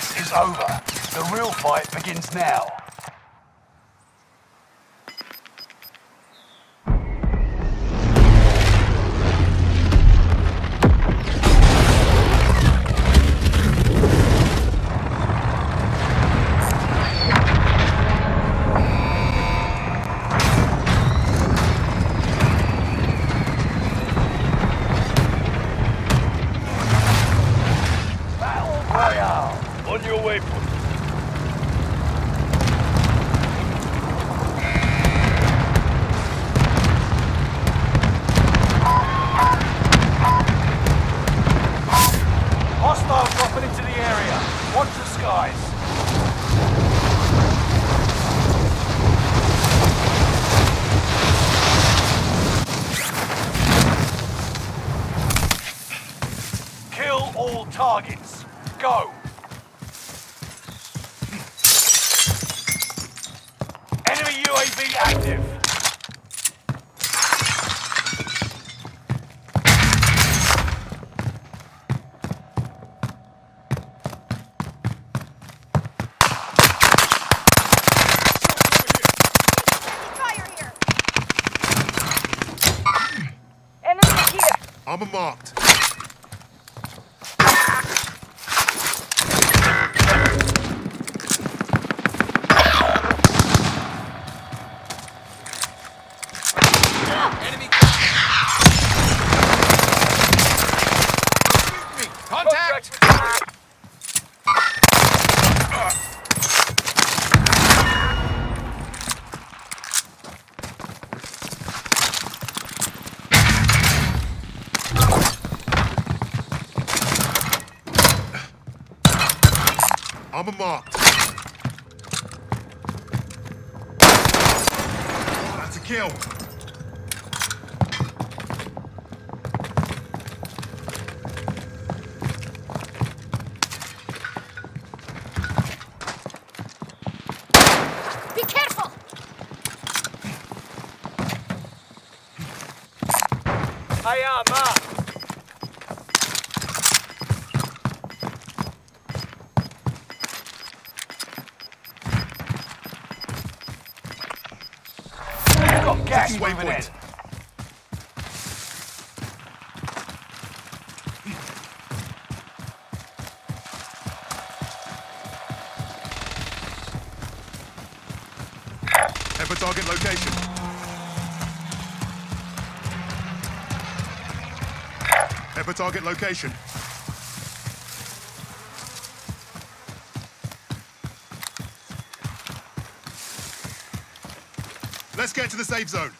This is over. The real fight begins now. Here! Armor marked. Enemy Contact! Armor marked. Oh, that's a kill. Got gas Taking moving in. waypoint. Head for target location. Head for target location. Let's get to the safe zone.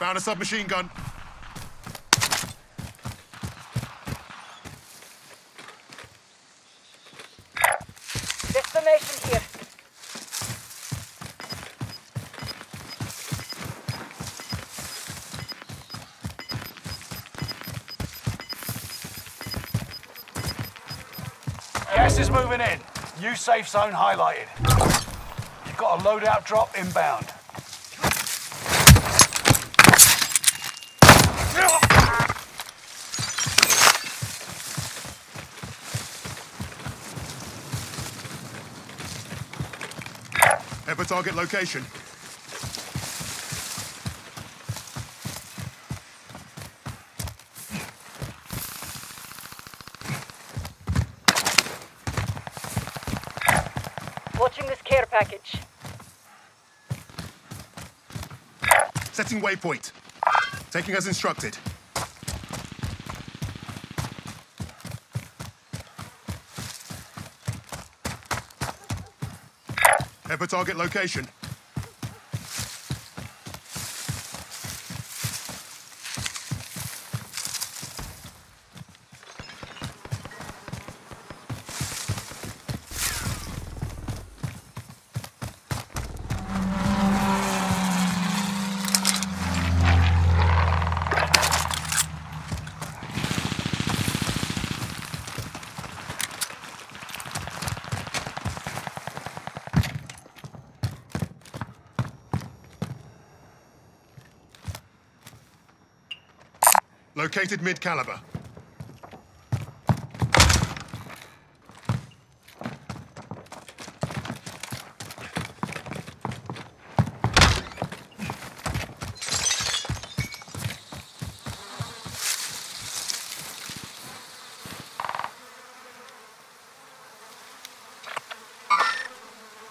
Found a submachine gun. Destination here. Gas is moving in. New safe zone highlighted. You've got a loadout drop inbound. Head for target location. Watching this care package. Setting waypoint. Taking as instructed. For target location. Located mid caliber.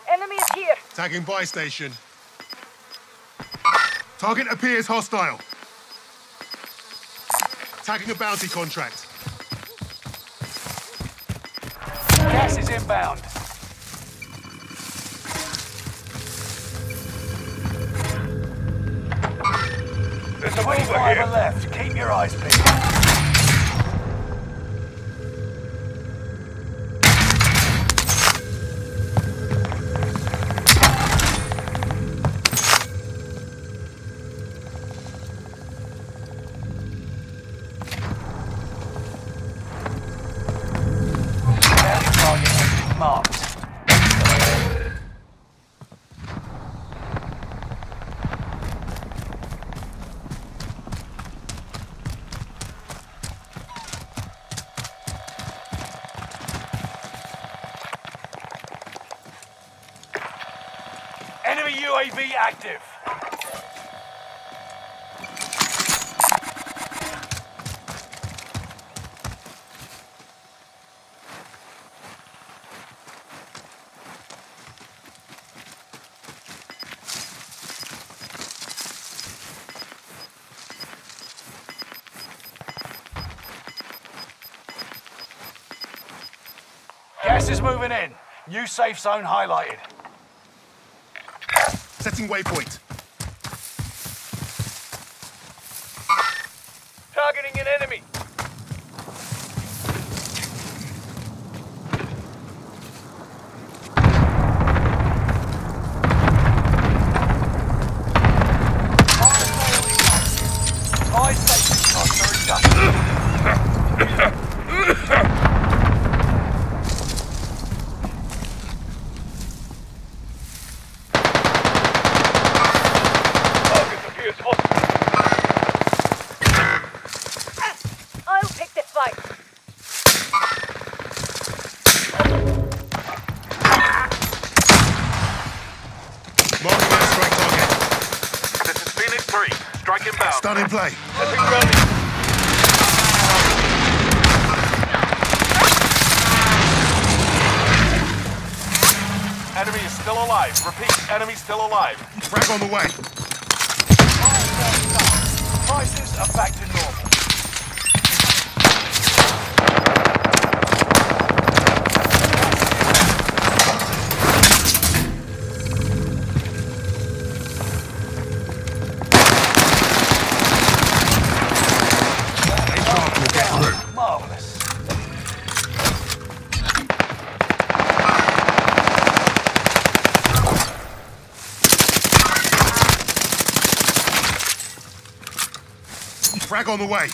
Enemy is here. Tagging buy station. Target appears hostile. Tagging a bounty contract. Gas is inbound. There's a mover 25 here. left. Keep your eyes peeled. Enemy UAV active. Gas is moving in. New safe zone highlighted. Setting waypoint. In play. Enemy is still alive. Repeat, enemy still alive. Frag on the way. Prices are back Frag on the way.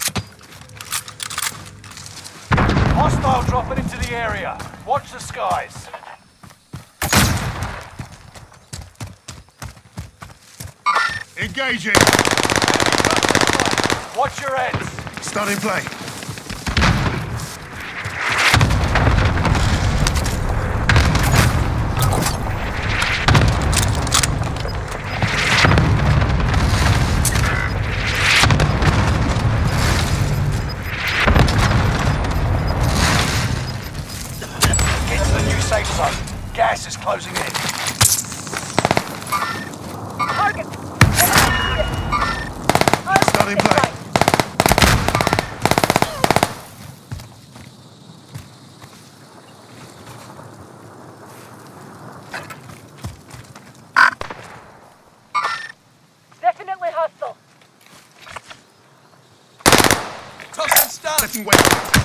Hostile dropping into the area. Watch the skies. Engaging. Watch your heads. Stun in play. The new safe zone. Gas is closing in. Target. Enemy is here. I'll Stun in pick this play. Definitely hostile. Setting waypoint. Frag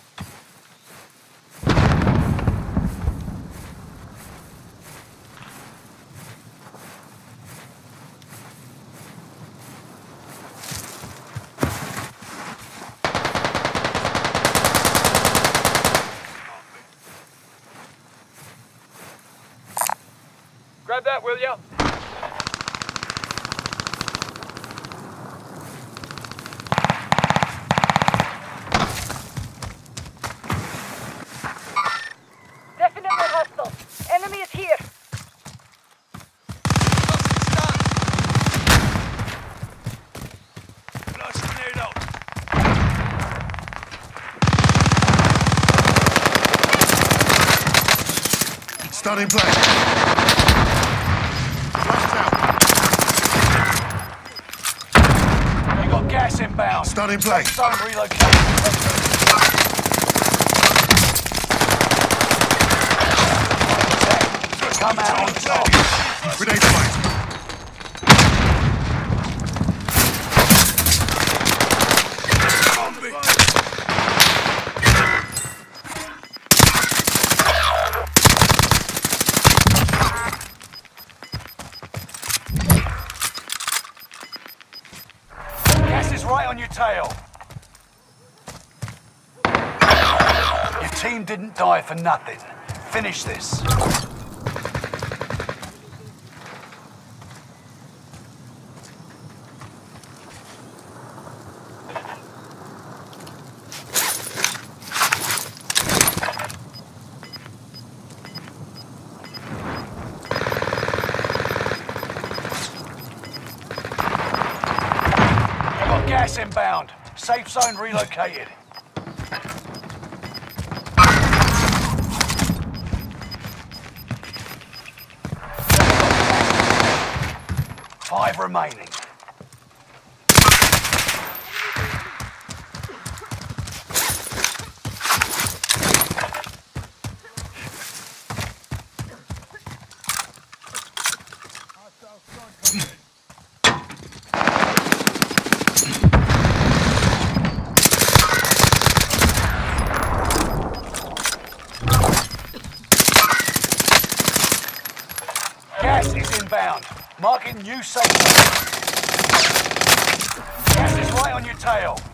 Grab that, will ya? Definitely hostile. Enemy is here. Flash grenade out. Starting play. Flash out. You got gas inbound. Starting play. Safe zone relocated. Come out on top. Grenade flight. Zombie. Gas is right on your tail. Your team didn't die for nothing. Finish this. You got gas inbound. Safe zone relocated. Five remaining. Gas is inbound. Marking new safe zone. Gas is right on your tail.